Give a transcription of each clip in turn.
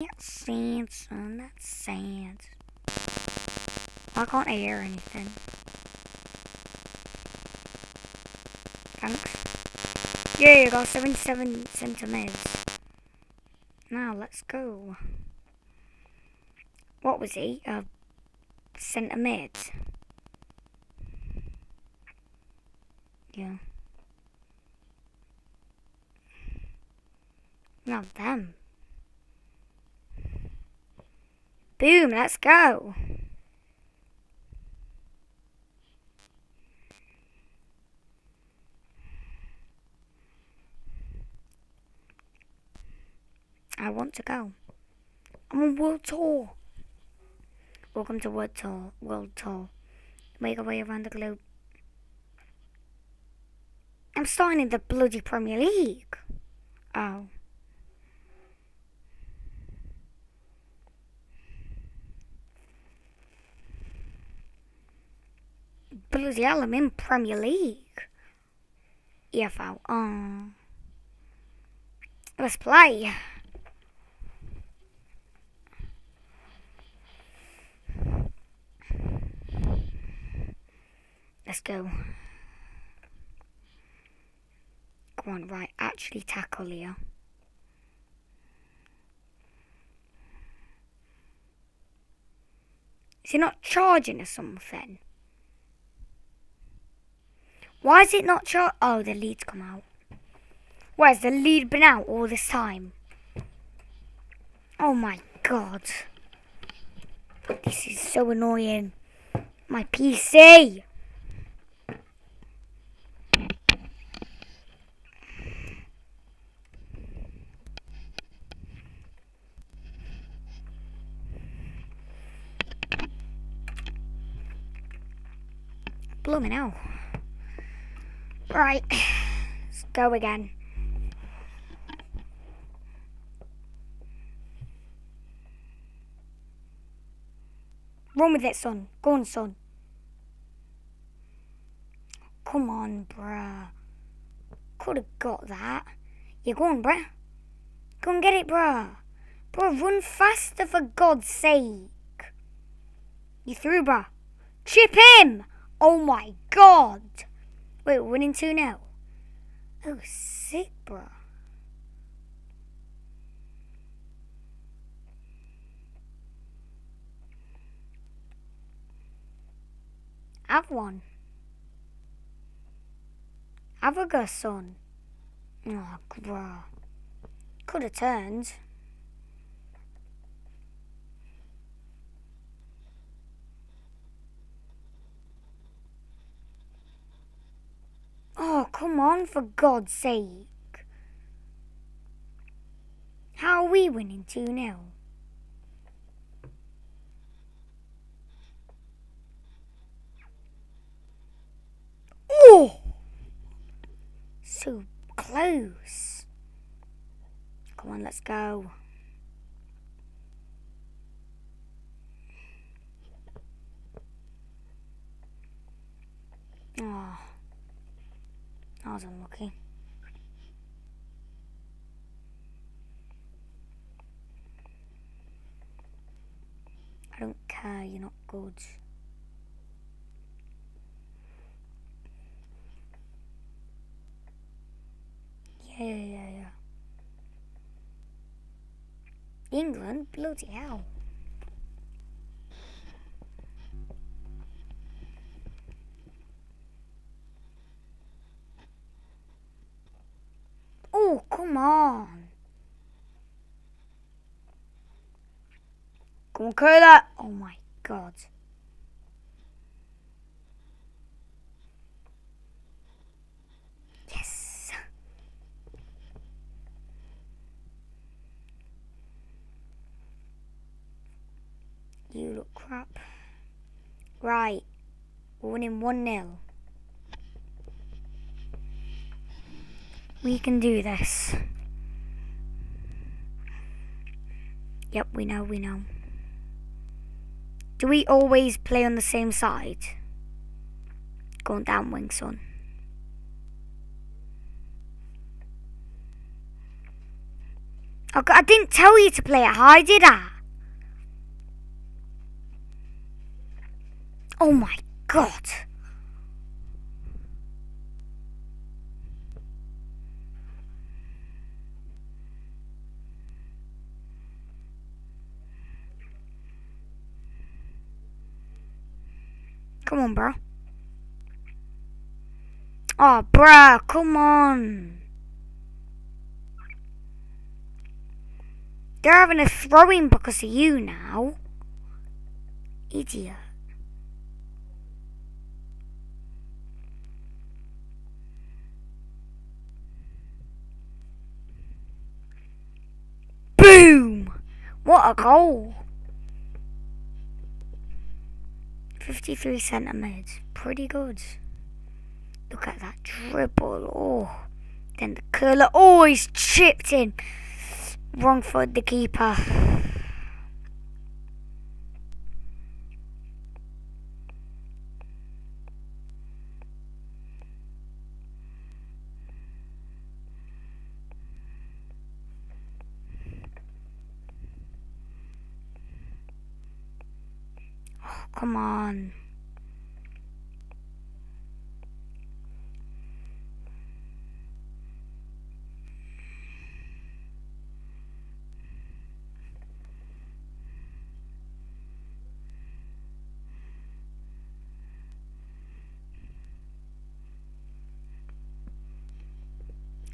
That's sand, son. That's sand. I can't hear anything. Thanks. Yeah, you got 77 centimeters. Now, let's go. What was he? A uh, centimeters? Yeah. Not them. Boom, let's go. I want to go. I'm on world tour. Welcome to World Tour. World Tour. Make our way around the globe. I'm starting in the bloody Premier League. Oh. Bloody hell, I'm in Premier League. EFL. Oh. Let's play. Let's go. Go on, right, actually tackle here. Is he not charging or something? Why is it not char- Oh, the lead's come out. Where's the lead been out all this time? Oh my god. This is so annoying. My PC! Blooming hell. Right, let's go again. Run with it, son. Go on, son. Come on, bruh. Could have got that. You go on, bruh. Go and get it, bruh. Bruh, run faster for God's sake. You through, bruh. Chip him! Oh my god! Wait, we're winning 2 now. Oh, sick, bro. Have one. Have a son. Oh, bro. Could have turned. Oh, come on, for God's sake. How are we winning 2 0? Oh! So close. Come on, let's go. Oh. Was unlucky. I don't care, you're not good. Yeah, yeah, yeah, yeah. England? Bloody hell. Oh, come on. Come on, Cola. Oh my god. Yes. You look crap. Right. We're winning 1 0. We can do this. Yep, we know, we know. Do we always play on the same side? Going down, wing, son. I, I didn't tell you to play it high, did I? Oh my god. Come on, bro. Oh, bruh, come on. They're having a throwing because of you now. Idiot. Boom! What a goal. 53 centimeters. Pretty good. Look at that dribble. Oh. Then the curler. Oh, he's chipped in. Wrong foot, the keeper. Come on.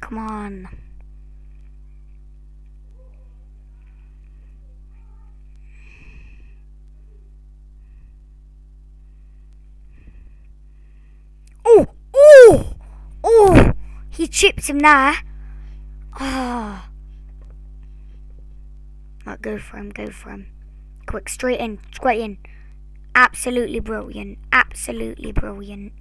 Come on. Chipped him there. Oh. Right, go for him, go for him. Quick, straight in, straight in. Absolutely brilliant. Absolutely brilliant.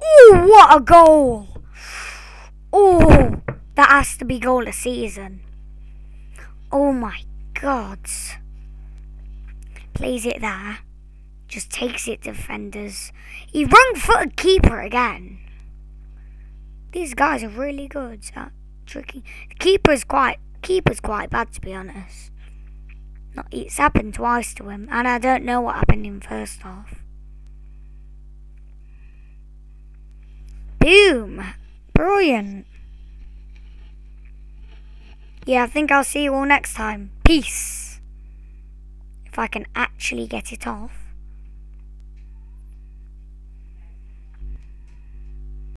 Oh, what a goal! Oh, that has to be goal of the season. Oh my god. Plays it there. Just takes it defenders. He wrong footed keeper again. These guys are really good at tricking. The keeper's quite keeper's quite bad to be honest. Not, it's happened twice to him, and I don't know what happened in first half. Boom! Brilliant. Yeah, I think I'll see you all next time. Peace. If I can actually get it off.